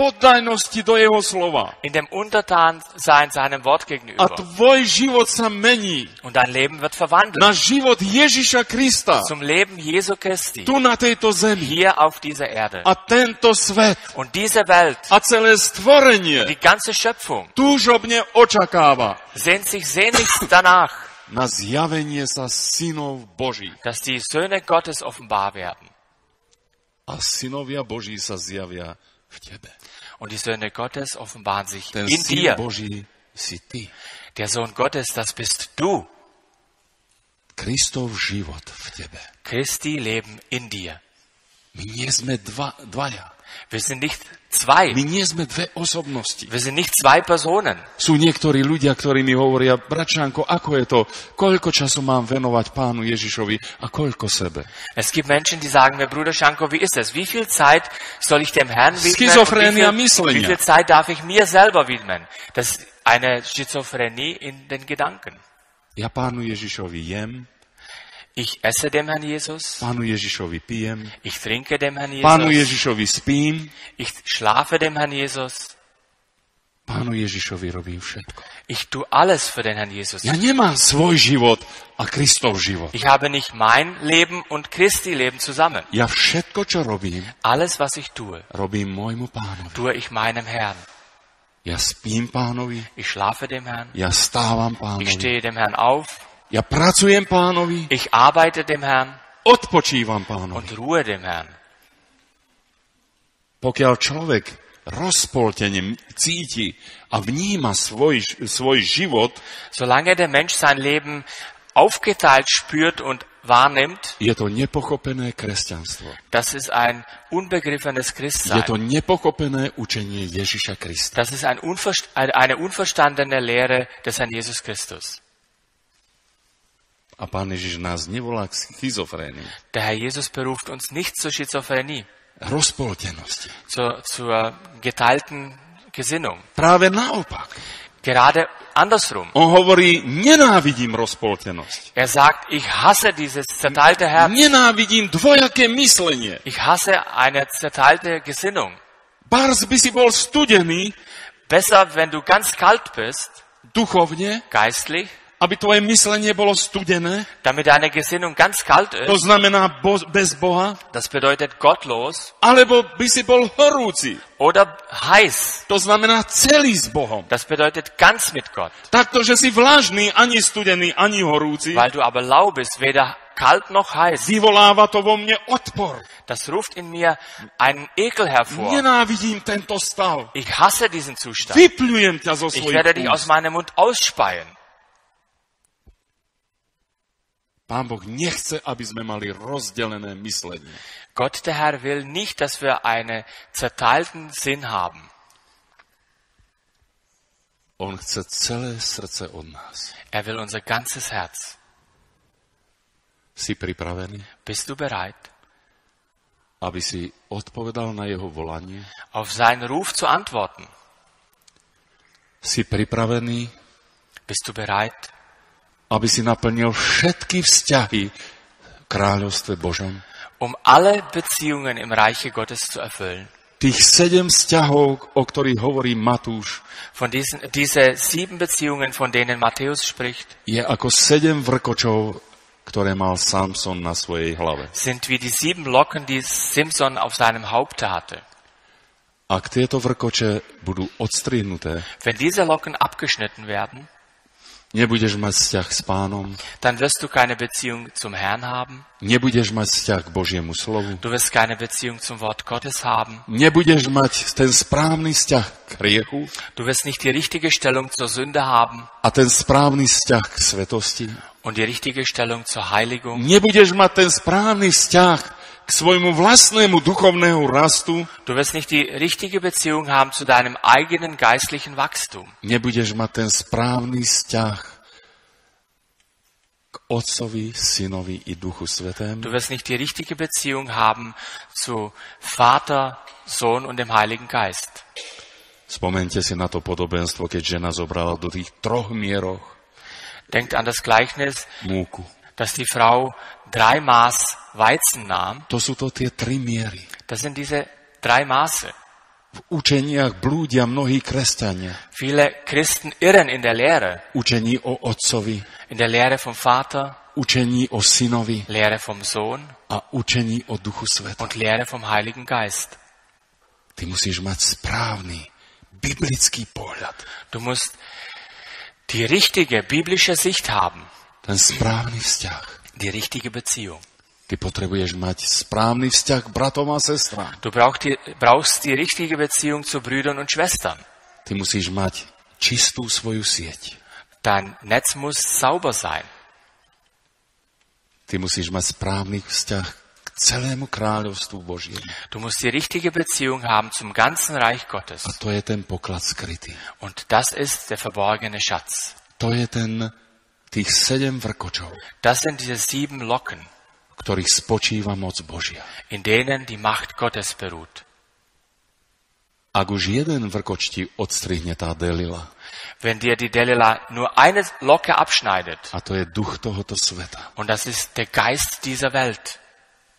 do jeho slova. in dem Untertansein seinem Wort A gegenüber. tvoj život sa mení Und dein Leben wird verwandelt na život Ježiša Krista. zum Leben Jesu Christi Tu na tejto zemi. hier auf dieser Erde. A tento svet Und diese Welt, a celé stvorenie die ganze Schöpfung, túžobne očakáva sehnt sich sehnlichst danach, na zjavenie sa synov Boží. dass die Söhne Gottes offenbar werden. A synovia Boží sa zjavia v tebe. Und die Söhne Gottes offenbaren sich Ten in dir. Boží si ty. Der Sohn Gottes, das bist du. Kristov život v tebe. Christi Leben in dir. My nie sme dva, dvaja. Wir sind nicht zwei. My nie sme dve osobnosti. Wir sind nicht zwei Personen. Sú niektorí ľudia, ktorí mi hovoria, bračánko, ako je to, koľko času mám venovať pánu Ježišovi a koľko sebe. Es gibt Menschen, die sagen mir, Bruder Schanko, wie ist das? Wie viel Zeit soll ich dem Herrn widmen? Schizophrenia myslenia. wie viel Zeit darf ich mir selber widmen? Das ist eine Schizophrenie in den Gedanken. Ja pánu Ježišovi jem, Ich esse dem Herrn Jesus, pánu Ježišovi pijem, ich trinke dem Herrn pánu Jesus, Ježišovi spím, ich schlafe dem Herrn Jesus, pánu Ježišovi robím všetko. ich tue alles für den Herrn Jesus. Ja nemám svoj život a Kristov život. Ich habe nicht mein Leben und Christi Leben zusammen. Ja všetko, čo robím, Alles, was ich tue, robím môjmu pánovi. tue ich meinem Herrn. Ja spím pánovi, Ich schlafe dem Herrn, ja stávam ich pánovi, stehe dem Herrn auf, ja pracujem pánovi, ich arbeite dem Herrn odpočívam pánovi. und ruhe dem Herrn. Pokiaľ človek rozpoltene cíti a vníma svoj, svoj život, Solange der Mensch sein Leben aufgeteilt spürt und wahrnimmt, je to nepochopené kresťanstvo. das ist ein unbegriffenes Je Christsein. to nepochopené učenie Ježiša Krista. Das ist ein eine eine unverstandene Lehre des Herrn Jesus Christus. A pán Ježiš nás nevolá k schizofrénii, Der Herr Jesus beruft uns nicht zur Schizophrenie, rozpoltenosti. zur, zur geteilten Gesinnung. Práve naopak. Gerade andersrum. On hovorí, nenávidím rozpoltenosť. Er sagt, ich hasse dieses zerteilte Herz. Nenávidím dvojaké myslenie. Ich hasse eine zerteilte Gesinnung. Bars by si bol studený Besser, wenn du ganz kalt bist, duchovne, geistlich, aby tvoje myslenie bolo studené. damit deine Gesinnung ganz kalt To ist. znamená bo- bez Boha. Das bedeutet gottlos Alebo by si bol horúci. oder heiß. To znamená celý s Bohom. Das bedeutet ganz mit Gott. Takto, že si vlažný, ani studený, ani horúci, Weil du aber lau bist, weder kalt noch heiß. vyvoláva to vo mne odpor. Das ruft in mir einen Ekel hervor. Nenávidím tento stav. Ich hasse diesen Zustand. Vyplujem ťa zo Ich svojich werde dich aus meinem Mund ausspeien. Pán Boh nechce, aby sme mali rozdelené myslenie. Gott, der Herr, will nicht, dass wir einen zerteilten Sinn haben. On chce celé srdce od nás. Er will unser ganzes Herz. Si pripravený, Bist du bereit, aby si odpovedal na jeho volanie? auf seinen Ruf zu antworten? Si pripravený, Bist du bereit, aby si naplnil všetky vzťahy v kráľovstve Božom? um alle Beziehungen im Reiche Gottes zu erfüllen? Tých sedem vzťahov, o ktorých hovorí Matúš, Von diesen, diese sieben Beziehungen, von denen Matthäus spricht, je ako sedem vrkočov, ktoré mal Samson na svojej hlave. sind wie die sieben Locken, die Simson auf seinem Haupte hatte. Ak tieto vrkoče budú odstrihnuté, Wenn diese Locken abgeschnitten werden, nebudeš mať vzťah s pánom, dann wirst du keine Beziehung zum Herrn haben, nebudeš mať vzťah k Božiemu slovu, du wirst keine Beziehung zum Wort Gottes haben, nebudeš mať ten správny vzťah k hriechu. Du wirst nicht die richtige Stellung zur Sünde haben. A ten správny vzťah k svetosti. und die richtige Stellung zur Heiligung. Nebudeš mať ten správny vzťah k svojmu vlastnému duchovnému rastu, Du wirst nicht die richtige Beziehung haben zu deinem eigenen geistlichen Wachstum. nebudeš mať ten správny vzťah k Otcovi, Synovi i Duchu Svetému. Du wirst nicht die richtige Beziehung haben zu Vater, Sohn und dem Heiligen Geist. Spomente si na to podobenstvo, keď žena zobrala do tých troch mieroch Denkt an das Gleichnis, múku. Dass die Frau drei Maß Weizen nahm. To sú to tie tri miery. Das sind diese drei Maße. V učeniach blúdia mnohí kresťania. Viele Christen irren in der Lehre, Učení o Otcovi, in der Lehre vom Vater, učení o Synovi Lehre vom Sohn a učení o Duchu Sveta. und Lehre vom Heiligen Geist. Ty musíš mať správny biblický pohľad. Du musst die richtige biblische Sicht haben, Ten správny vzťah. die richtige Beziehung. Ty potrebuješ mať správny vzťah k bratom a sestrám. Du brauchst die, brauchst die richtige Beziehung zu Brüdern und Schwestern. Ty musíš mať čistú svoju sieť. Dein Netz muss sauber sein. Ty musíš mať správny vzťah k celému kráľovstvu Božiemu. Du musst die richtige Beziehung haben zum ganzen Reich A Gottes. to je ten poklad skrytý. Und das ist der verborgene Schatz. To je ten, tých sedem vrkočov, Das sind diese sieben Locken, ktorých spočíva moc Božia. in denen die Macht Gottes beruht. Ak už jeden vrkoč ti odstrihne tá delila, Wenn dir die Delilah nur eine Locke abschneidet, a to je duch tohoto sveta, und das ist der Geist dieser Welt,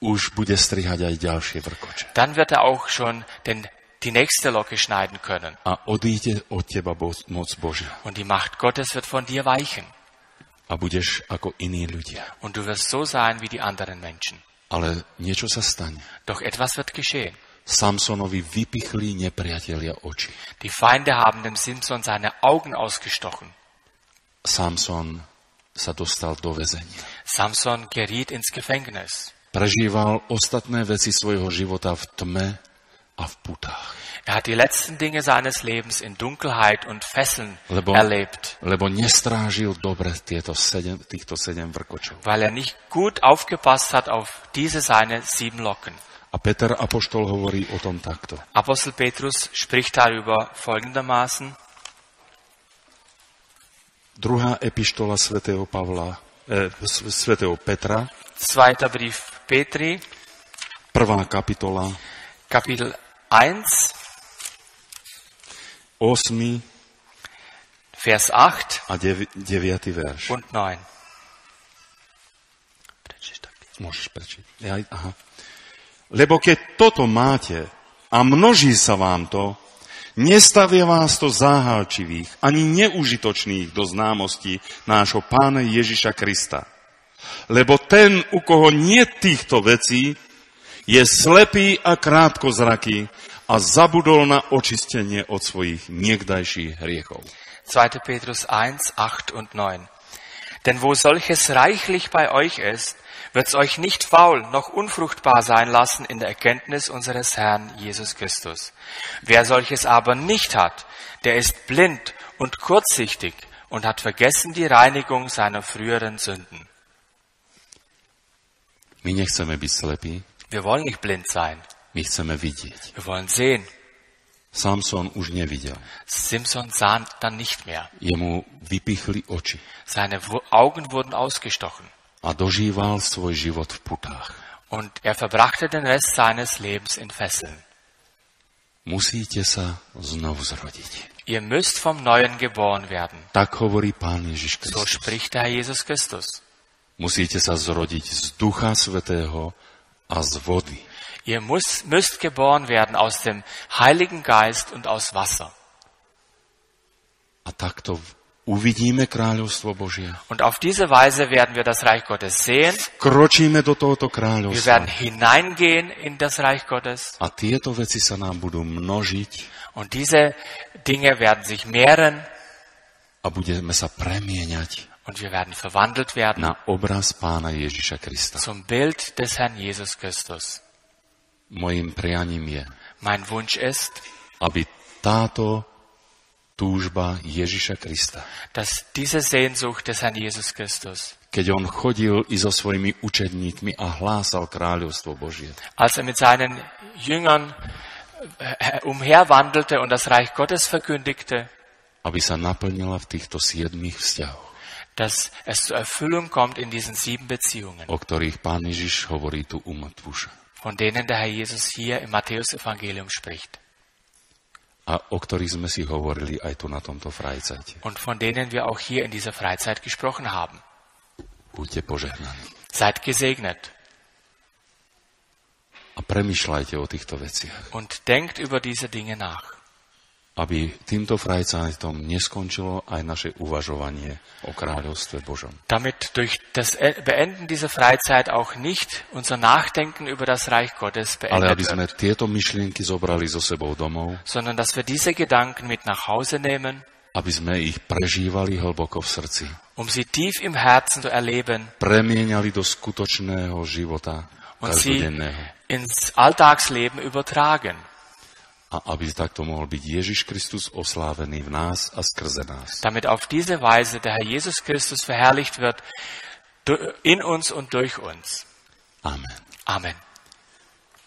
už bude strihať aj ďalšie vrkoče. dann wird er auch schon den, die nächste Locke schneiden können. A odíde od teba bo- moc Božia. Und die Macht Gottes wird von dir weichen. A budeš ako iní ľudia. Und du wirst so sein wie die anderen Menschen. Ale niečo sa stane. Doch etwas wird geschehen. Samsonovi vypichli nepriatelia oči. Die Feinde haben dem Simson seine Augen ausgestochen. Samson sa dostal do väzenia. Samson geriet ins Gefängnis. Prežíval ostatné veci svojho života v tme a v putách. Er hat die letzten Dinge seines Lebens in Dunkelheit und Fesseln Lebo, erlebt, lebo nestrážil dobre tieto sedem, týchto sedem vrkočov. weil er nicht gut aufgepasst hat auf diese seine sieben Locken. A Peter Apoštol hovorí o tom takto. Apostel Petrus spricht darüber folgendermaßen. Druhá epištola svätého Pavla, eh, svätého Petra, Zweiter Brief Petri, prvá kapitola, Kapitel 1, 8. Vers 8 a 9. verš. und 9. Môžeš prečiť. Ja, aha. Lebo keď toto máte a množí sa vám to, nestavia vás to záhalčivých ani neužitočných do známosti nášho pána Ježiša Krista. Lebo ten, u koho nie týchto vecí, je slepý a krátkozraký a zabudol na očistenie od svojich niekdajších hriechov. 2. Petrus 1, 8 und 9. Denn wo solches reichlich bei euch ist, wird's euch nicht faul noch unfruchtbar sein lassen in der Erkenntnis unseres Herrn Jesus Christus. Wer solches aber nicht hat, der ist blind und kurzsichtig und hat vergessen die Reinigung seiner früheren Sünden. My nechceme byť slepí, Wir wollen nicht blind sein. My chceme vidieť. Wir wollen sehen. Samson už nevidel. Simson sah dann nicht mehr. Jemu vypichli oči Seine Augen wurden ausgestochen. a dožíval svoj život v putách. Und er verbrachte den Rest seines Lebens in Fesseln. Musíte sa znovu zrodiť. Ihr müsst vom Neuen geboren werden. Tak hovorí Pán Ježiš So Kristus. spricht der Herr Jesus Christus. Musíte sa zrodiť z Ducha Svetého a z vody. Ihr muss, müsst geboren werden aus dem Heiligen Geist und aus Wasser. A takto uvidíme kráľovstvo Božie. Und auf diese Weise werden wir das Reich Gottes sehen. Kročíme do tohoto Wir kráľovstva. werden hineingehen in das Reich Gottes. A tieto veci sa nám budú množiť Und diese Dinge werden sich mehren a budeme sa premieňať und wir werden verwandelt werden na obraz Pána Ježiša Krista. zum Bild des Herrn Jesus Christus. Mojím prianím je, Mein Wunsch ist, aby táto túžba Ježiša Krista, dass diese Sehnsucht des Herrn Jesus Christus, keď on chodil i so svojimi učedníkmi a hlásal kráľovstvo Božie, als er mit seinen Jüngern äh, umherwandelte und das Reich Gottes verkündigte, aby sa naplnila v týchto siedmých vzťahoch, dass es zur Erfüllung kommt in diesen sieben Beziehungen, o ktorých Pán Ježiš hovorí tu u Matúša von denen der Herr Jesus hier im Matthäus-Evangelium spricht. A o ktorých sme si hovorili aj tu na tomto frajcajte. und von denen wir auch hier in dieser Freizeit gesprochen haben. Buďte požehnaní. Seid gesegnet. A premyšľajte o týchto veciach, und denkt über diese Dinge nach, aby týmto frajcajtom neskončilo aj naše uvažovanie o kráľovstve Božom. damit durch das E- Beenden dieser Freizeit auch nicht unser Nachdenken über das Reich Gottes Ale beendet aby sme wird, tieto myšlienky zobrali so sebou domov, sondern dass wir diese Gedanken mit nach Hause nehmen, aby sme ich prežívali hlboko v srdci, um sie tief im Herzen zu erleben premieniali do skutočného života und sie ins Alltagsleben übertragen. A aby takto mohol byť Ježiš Kristus oslávený v nás a skrze nás. damit auf diese Weise der Herr Jesus Christus verherrlicht wird in uns und durch uns. Amen. Amen.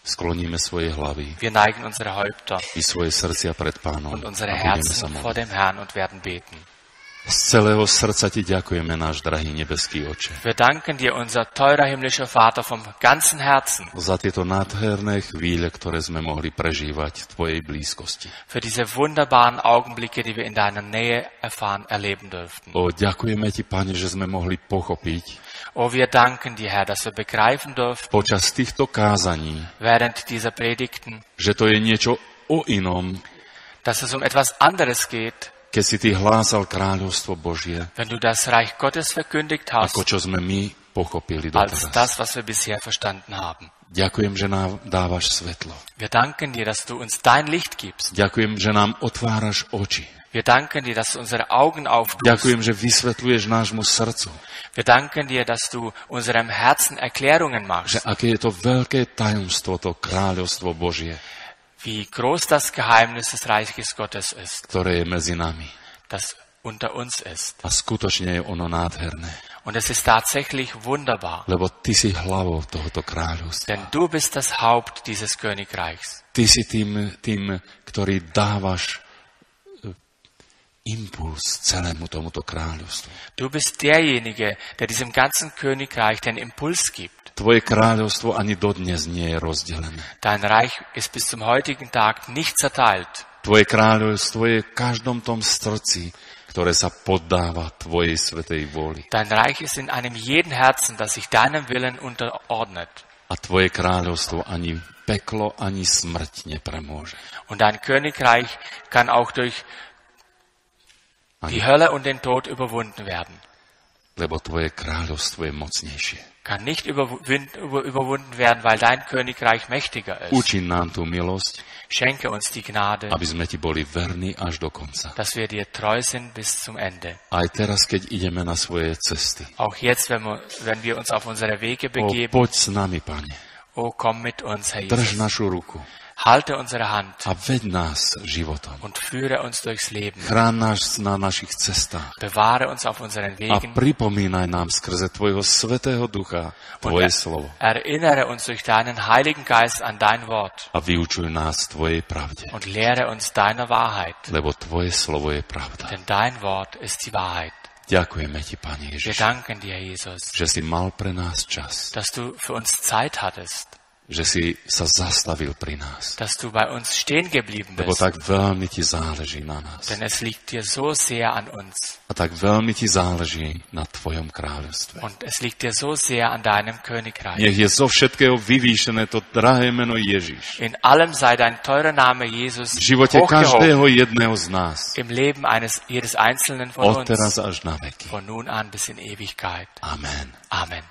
Skloníme svoje hlavy Wir neigen unsere Häupter i svoje srdcia pred Pánom und unsere Herzen vor dem Herrn und werden beten. Z celého srdca ti ďakujeme, náš drahý nebeský oče, Wir danken dir, unser teurer himmlischer Vater, vom ganzen Herzen za tieto nádherné chvíle, ktoré sme mohli prežívať v Tvojej blízkosti. für diese wunderbaren Augenblicke, die wir in deiner Nähe erfahren, erleben dürften. O, ďakujeme Ti, Pane, že sme mohli pochopiť Oh, wir danken dir, Herr, dass wir begreifen dürfen, počas týchto kázaní, während dieser Predigten, že to je niečo o inom, dass es um etwas anderes geht, keď si Ty hlásal kráľovstvo Božie, wenn du das Reich Gottes verkündigt hast, ako čo sme my pochopili als doteraz. das, was wir bisher verstanden haben. Ďakujem, že nám dávaš svetlo. Wir danken dir, dass du uns dein Licht gibst. Ďakujem, že nám otváraš oči. Wir danken dir, dass du unsere Augen auftust. Ďakujem, že vysvetľuješ nášmu srdcu, Wir danken dir, dass du unserem Herzen Erklärungen že machst, aké je to veľké tajomstvo, to kráľovstvo Božie. Wie groß das Geheimnis des Reiches Gottes ist, ktoré je medzi nami. das unter uns ist. A skutočne je ono nádherné, Und es ist tatsächlich wunderbar, lebo ty si hlavou tohoto kráľovstva. denn du bist das Haupt dieses Königreichs. Ty si tým, tým ktorý dávaš e, impuls celému tomuto kráľovstvu. Du bist derjenige, der diesem ganzen Königreich den Impuls gibt. Tvoje kráľovstvo ani dodnes nie je rozdelené. Dein Reich ist bis zum heutigen Tag nicht zerteilt. Tvoje kráľovstvo je v každom tom srdci, ktoré sa poddáva Tvojej svetej vôli. Dein Reich ist in einem jeden Herzen, das sich deinem Willen unterordnet. A Tvoje kráľovstvo ani peklo, ani smrť nepremôže. Und dein Königreich kann auch durch die Hölle und den Tod überwunden werden. Lebo Tvoje kráľovstvo je mocnejšie. Kann nicht überwunden werden, weil dein Königreich mächtiger ist. Učí nám tú milosť, Schenke uns die Gnade, aby sme Ti boli verní až do konca. dass wir dir treu sind bis zum Ende. Aj teraz, keď ideme na svoje cesty. Auch jetzt, wenn wir, wenn wir uns auf unsere Wege O, begeben, poď s nami, Pane. oh, komm mit uns, Herr Drž Jesus. našu ruku Halte unsere Hand a ved nás životom. und führe uns durchs Leben. Chrán nás na našich cestách Bewahre uns auf unseren a Wegen pripomínaj nám skrze Tvojho Svetého Ducha Tvoje slovo Erinnere uns durch deinen Heiligen Geist an dein Wort a vyučuj nás Tvojej pravde, und lehre uns deiner Wahrheit. lebo Tvoje slovo je pravda. Denn dein Wort ist die Wahrheit. Ďakujeme Ti, Pane Wir Ježiš, danken dir, Jesus, že si mal pre nás čas, dass du für uns Zeit hattest, že si sa zastavil pri nás, dass du bei uns stehen geblieben lebo bist. tak veľmi Ti záleží na nás Denn es liegt dir so sehr an uns a tak veľmi Ti záleží na Tvojom kráľovstve. und es liegt dir so sehr an deinem Königreich. Nech je zo všetkého vyvýšené to drahé meno Ježiš. In allem sei dein teurer Name Jesus V živote každého jedného z nás. Im Leben eines jedes Einzelnen von Od teraz uns. až na veky. Von nun an bis in Ewigkeit. Amen. Amen.